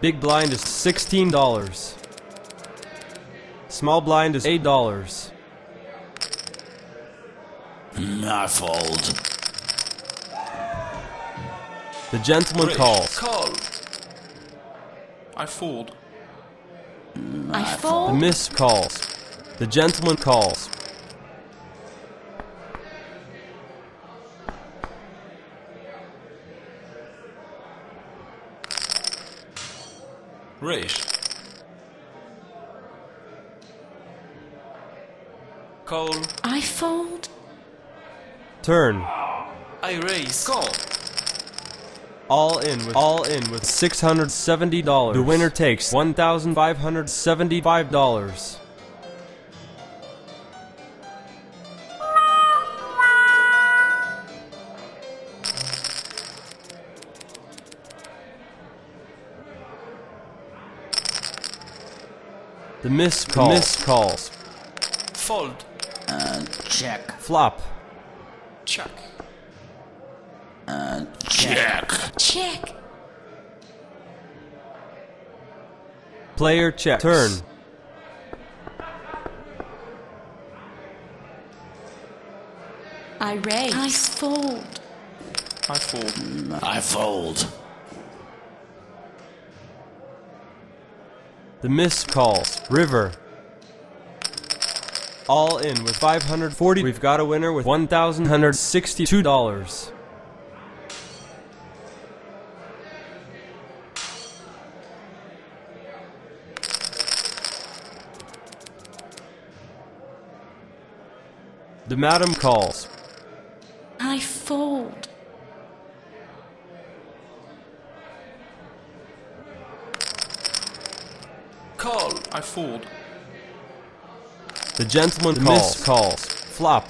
Big blind is $16. Small blind is $8. I fold. The gentleman Raise. calls. Call. I fold. I The fold. miss calls. The gentleman calls. Raise. Call. I fold. Turn. I raise. Call. All in with all in with $670. The winner takes $1,575. The miss calls. Miss calls. Fold. And check. Flop. Check. And check. Check. Player checks. Turn. I raise. I fold. I fold. I fold. The miss calls. River. All in with 540. We've got a winner with $1,162. The madam calls. I fold. I fold. The gentleman the calls. Calls. Flop.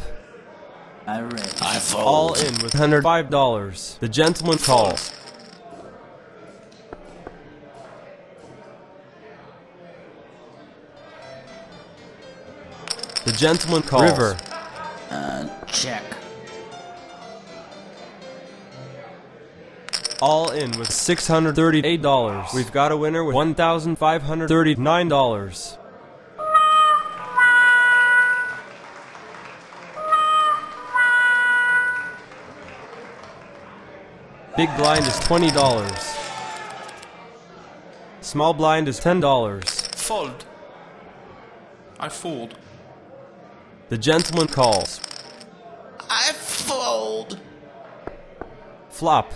I raise. I fold. All in with $105. The gentleman calls. The gentleman calls. River. And check. All in with $638. We've got a winner with $1,539. Big blind is $20. Small blind is $10. Fold. I fold. The gentleman calls. I fold. Flop.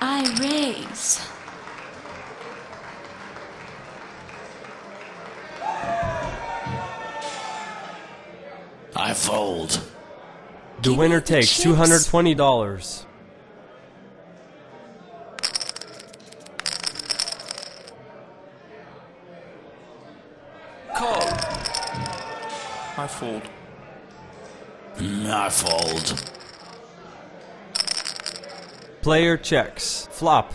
I raise. I fold. The Give winner the takes chips. $220. Call. I fold. Mm, I fold. Player checks. Flop.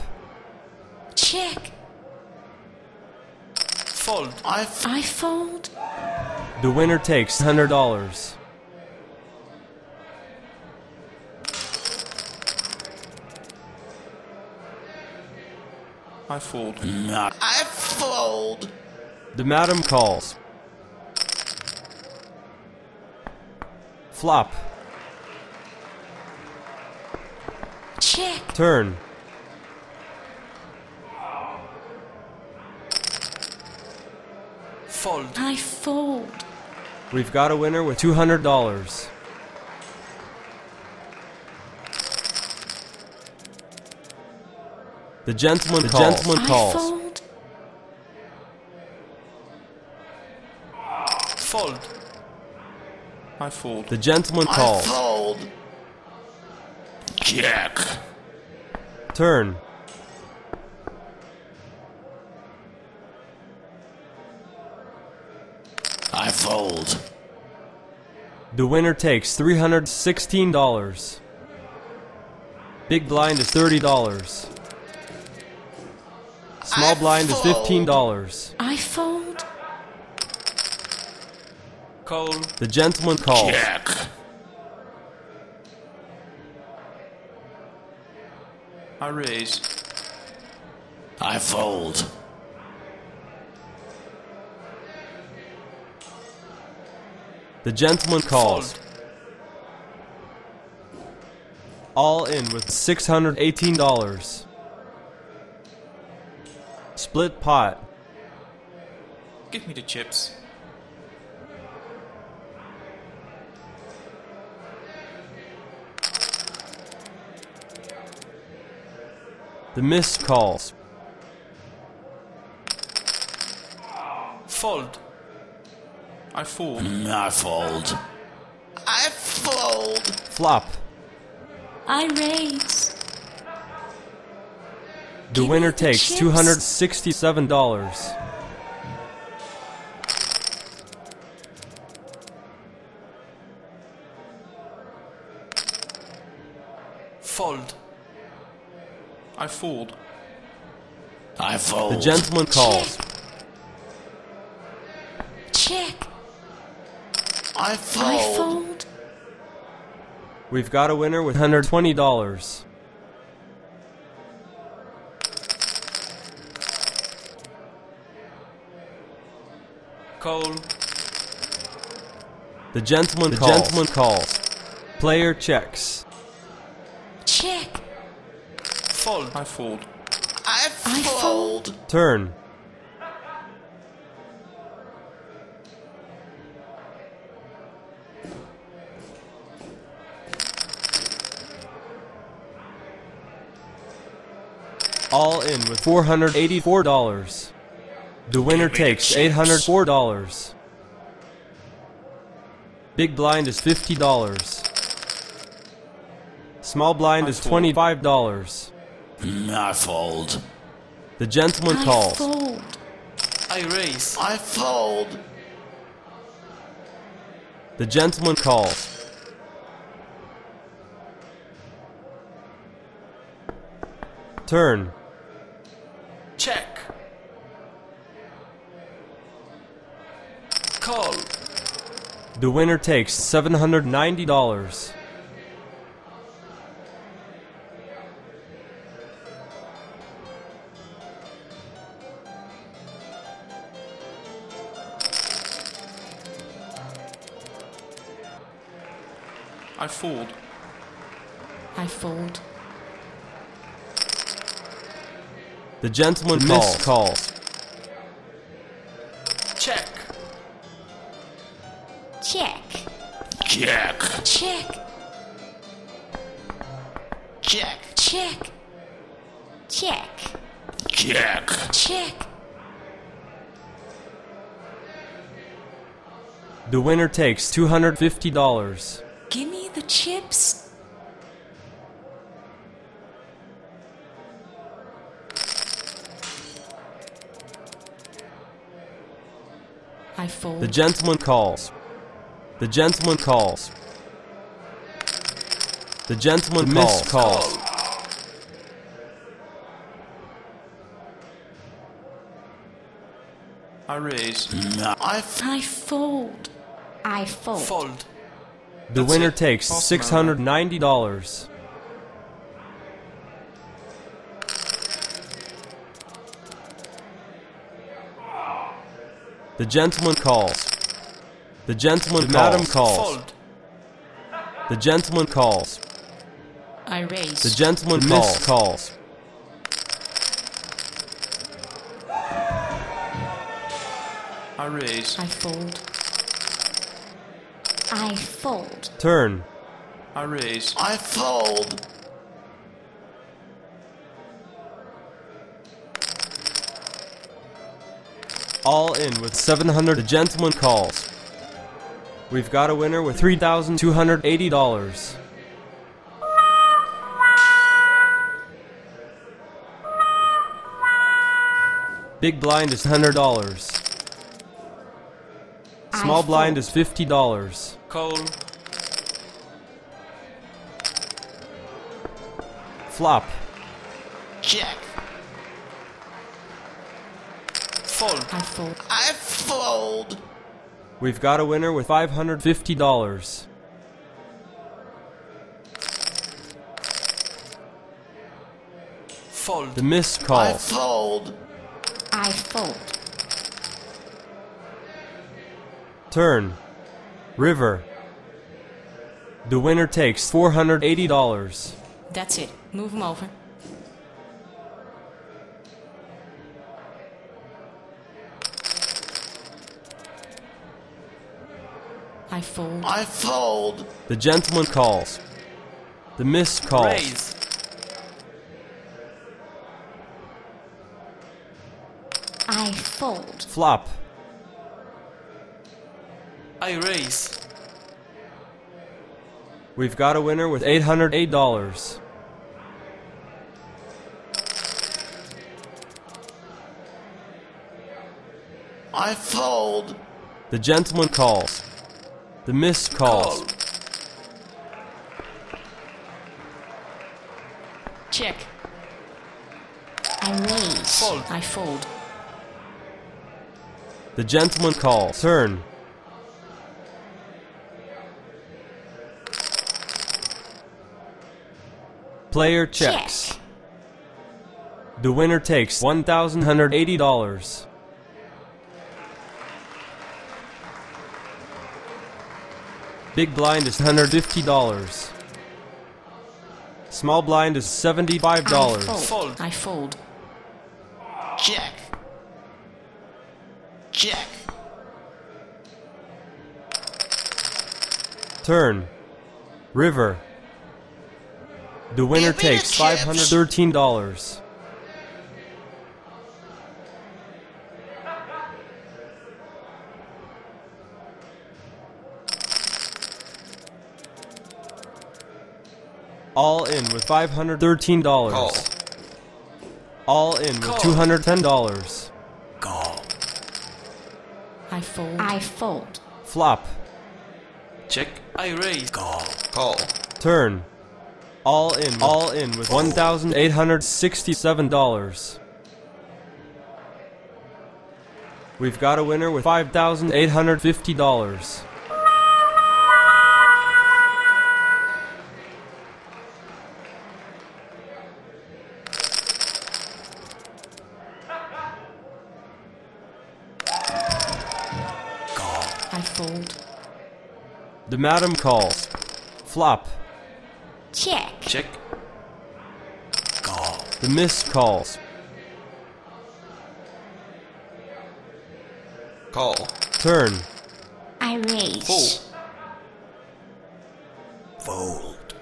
Check. Fold. I f- I fold. The winner takes $100. I fold. I fold. The madam calls. Flop. Check. Turn. Fold. I fold. We've got a winner with $200. The gentleman the calls. gentleman I calls. fold. Fold. I fold. The gentleman calls. I calls. fold. Check. Turn. I fold. The winner takes $316. Big blind is $30. Small I blind is $15. I fold. Call. The gentleman calls. Check. I raise. I fold. The gentleman calls. All in with $618. Split pot. Give me the chips. The missed calls. Fold. I fold. Mm, I fold. I fold. Flop. I raise. The Give winner the takes chips. $267. Fold. I fold. I fold. The gentleman calls. Check. I I fold. fold. We've got a winner with $120. Call. The gentleman the calls. gentleman calls. Player checks. Check. Fold. I fold. I I fold. Turn. All in with $484. The winner Give me the takes $804. Big blind is $50. Small blind is $25. I fold. The gentleman I calls. fold. I raise. I fold. The gentleman calls. Turn. Check. Call. The winner takes $790. I fold. I fold. The gentleman calls. calls. Check. Check. Check. Check. Check. Check. Check. Check. Check. The winner takes $250. Give me the chips. I fold. The gentleman calls. The gentleman calls. The gentleman calls. calls. I raise. I f- I fold. I fold. Fold. The That's winner it. takes $690. The gentleman calls. The gentleman calls. madam calls. Fold. The gentleman calls. I raise. The gentleman calls. calls. I raise. I fold. I fold. Turn. I raise. I fold. All in with 700. The gentleman calls. We've got a winner with $3,280. Big blind is $100. Small I blind fold. is $50. Call. Flop. Check. Fold. I fold. I fold. We've got a winner with $550. Fold. The missed I call. fold. I fold. Turn. River. The winner takes $480. That's it. Move him over. I fold. I fold. The gentleman calls. The miss calls. Raise. I fold. Flop. I raise. We've got a winner with $808. I fold. The gentleman calls. The miss calls. Call. Check. I raise. Fold. I fold. The gentleman calls. Turn. Player checks. Check. The winner takes $1,180. Big blind is $150. Small blind is $75. fold. Fold. I fold. Check. Check. Turn. River. The winner Give me the takes $513. All in with $513. Call. All in with $210. Call. I fold. I fold. Flop. Check. I raise. Call. Call. Turn. All in. All in with $1,867. We've got a winner with $5,850. I fold. The madam calls. Flop. Check. Check. Call. The miss calls. Call. Turn. I raise. Fold. Fold.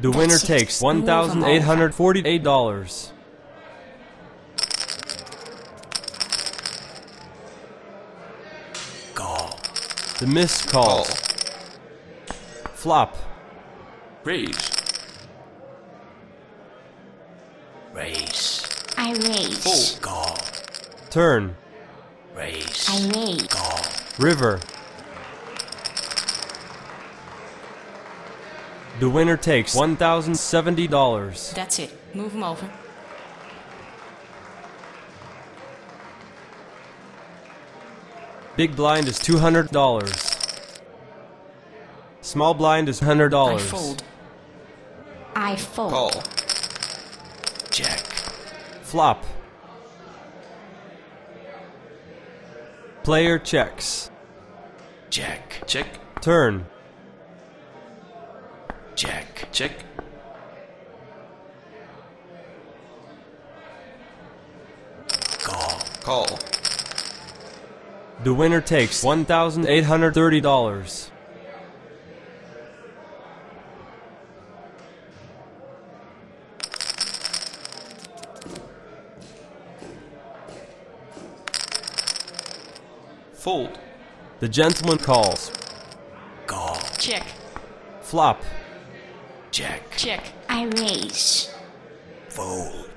The winner it. takes Move 'em over. $1,848. Call. The miss Call. calls. Flop. Raise. Raise. I raise. Fold. Call. Turn. Raise. I raise. Call. River. The winner takes $1,070. That's it. Move him over. Big blind is $200. Small blind is $100. I fold. I fold. Call. Check. Flop. Player checks. Check. Check. Turn. Check. Check. Call. Call. The winner takes $1,830. Fold. The gentleman calls. Call. Check. Flop. Check. Check. I raise. Fold.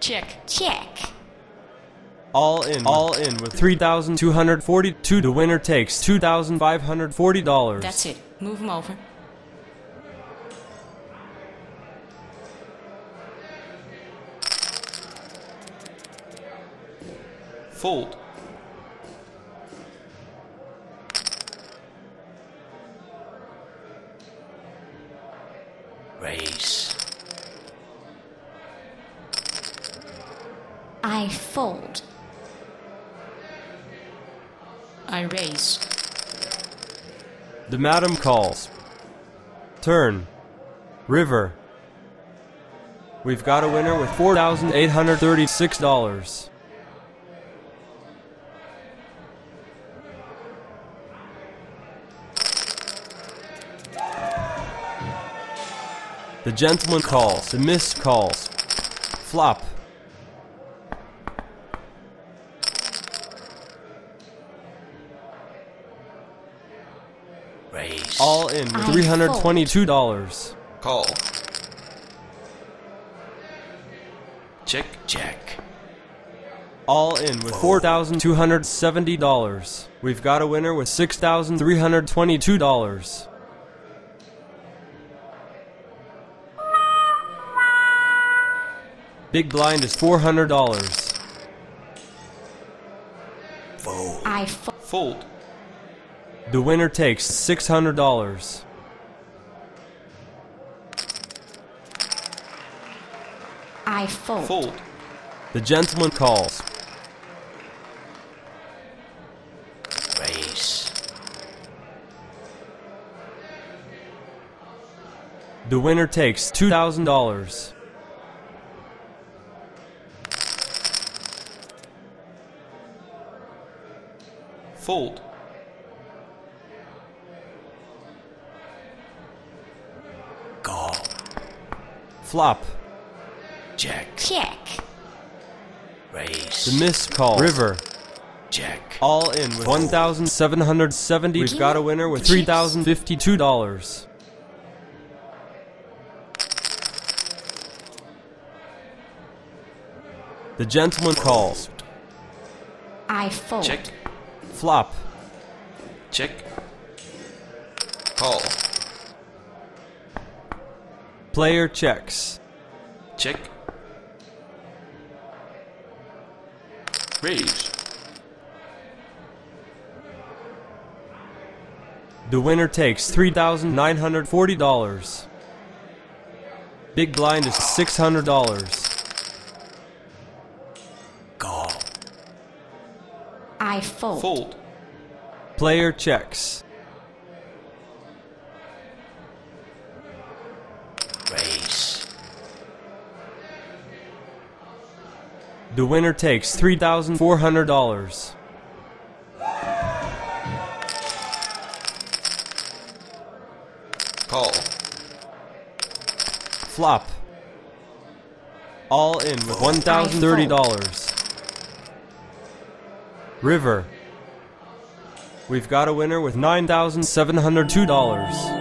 Check. Check. All in. All in with 3,242. The winner takes $2,540. That's it. Move him over. Fold. Raise. I fold. I raise. The madam calls. Turn. River. We've got a winner with $4,836. The gentleman calls. The miss calls. Flop. Raise. All in with $322. Call. Check. Check. All in with $4,270. We've got a winner with $6,322. Big blind is $400. Fold. I fold. Fold. The winner takes $600. I fold. Fold. The gentleman calls. Raise. The winner takes $2,000. Fold. Call. Flop. Check. Check. Raise. The miss call. River. Check. All in with 1,770. We've got a winner with $3,052. The gentleman calls. I fold. Check. Flop. Check. Call. Player checks. Check. Raise. The winner takes $3,940. Big blind is $600. Call. I fold. Fold. Player checks. The winner takes $3,400. Call. Flop. All in with $1,030. River. We've got a winner with $9,702.